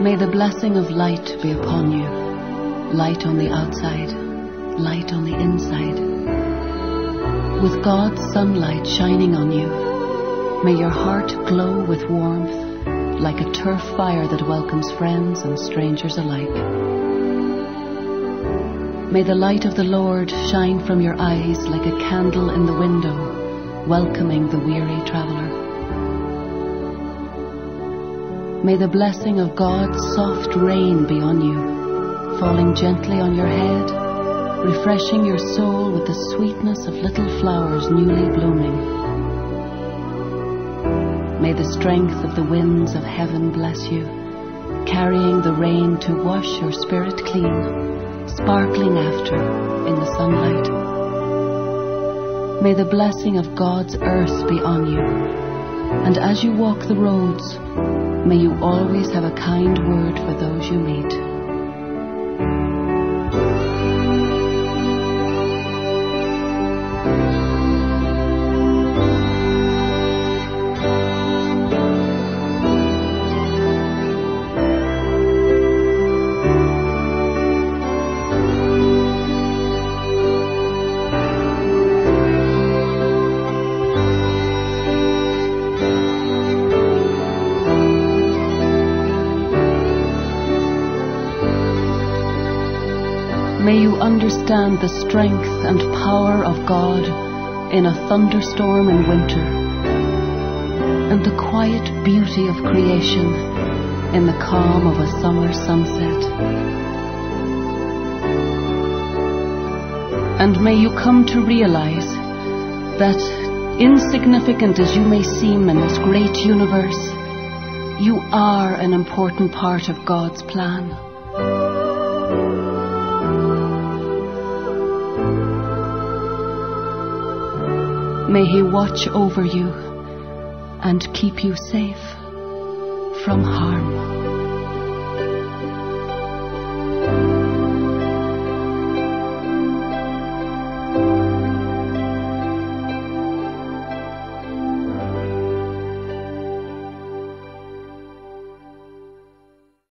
May the blessing of light be upon you. Light on the outside, light on the inside. With God's sunlight shining on you, may your heart glow with warmth like a turf fire that welcomes friends and strangers alike. May the light of the Lord shine from your eyes like a candle in the window, welcoming the weary traveler. May the blessing of God's soft rain be on you, falling gently on your head, refreshing your soul with the sweetness of little flowers newly blooming. May the strength of the winds of heaven bless you, carrying the rain to wash your spirit clean, sparkling after in the sunlight. May the blessing of God's earth be on you, and as you walk the roads, May you always have a kind word for those you meet. May you understand the strength and power of God in a thunderstorm in winter, and the quiet beauty of creation in the calm of a summer sunset. And may you come to realize that, insignificant as you may seem in this great universe, you are an important part of God's plan. May He watch over you and keep you safe from harm.